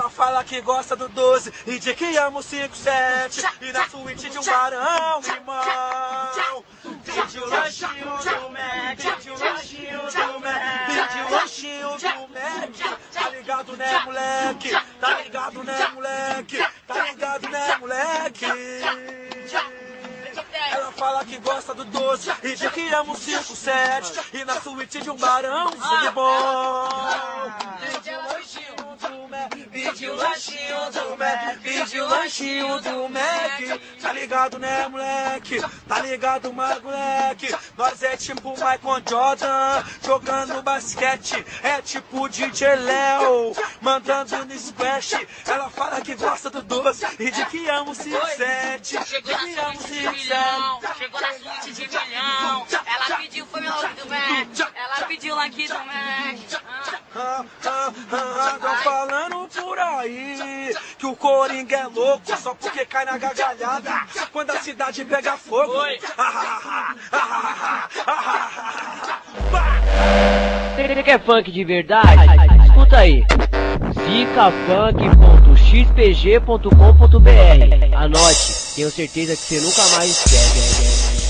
Ela fala que gosta do 12 e de que ama o 57 E na suíte de um barão, irmão. Pede o lanchinho do Mac Pede o lanchinho do Mac Pede o lanchinho do Mac Tá ligado né moleque? Tá ligado né moleque? Tá ligado né moleque? Ela fala que gosta do doce e de que ama o 57 E na suíte de um barão, sangue bom lanchinho do Mac Pede o lanchinho do Mac Tá ligado né moleque? Tá ligado moleque? Nós é tipo Michael Jordan Jogando basquete É tipo DJ Léo Mandando no splash Ela fala que gosta do doce E de que ama o 57 De Chegou na que ama o de 57 milhão, chegou na suíte de milhão. Ela pediu foi o do Mac, ela pediu aqui do Mac. Ah, ah, ah, por aí que o Coringa é louco só porque cai na gargalhada quando a cidade pega fogo. Você quer funk de verdade? Escuta aí. zicafunk.xpg.com.br Anote, tenho certeza que você nunca mais esquece.